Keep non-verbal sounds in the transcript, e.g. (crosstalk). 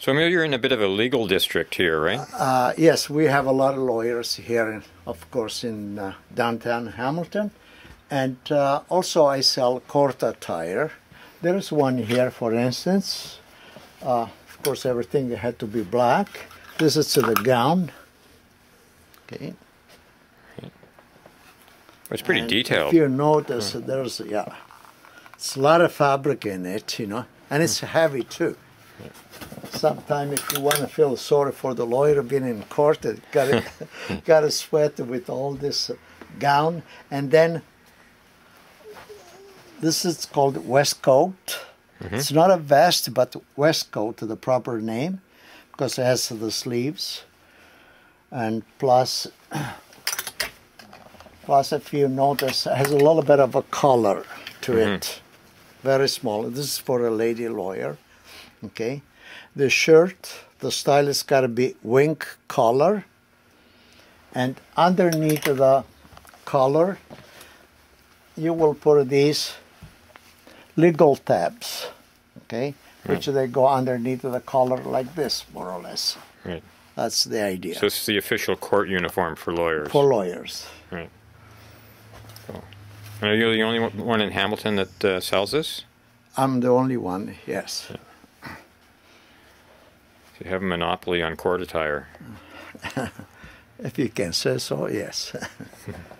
So Emil, you're in a bit of a legal district here, right? Uh, yes, we have a lot of lawyers here, in, of course, in uh, downtown Hamilton. And uh, also, I sell court attire. There is one here, for instance. Uh, of course, everything had to be black. This is to the gown. Okay. It's pretty And detailed. If you notice, there's yeah, it's a lot of fabric in it, you know, and it's heavy too. Sometimes, if you want to feel sorry for the lawyer being in court, it got (laughs) got to sweat with all this gown, and then this is called waistcoat. Mm-hmm. It's not a vest, but waistcoat, to the proper name, because it has the sleeves, and plus (coughs) Plus, if you notice, it has a little bit of a collar to mm-hmm. it. Very small. This is for a lady lawyer. Okay. The shirt, the style is got to be wing collar. And underneath the collar, you will put these legal tabs. Okay. Which they go underneath the collar like this, more or less. Right. That's the idea. So is the official court uniform for lawyers. for lawyers. Right. Cool. And are you the only one- one in Hamilton that uh, sells this? I'm the only one, yes. So you have a monopoly on court attire. (laughs) If you can say so, yes. (laughs)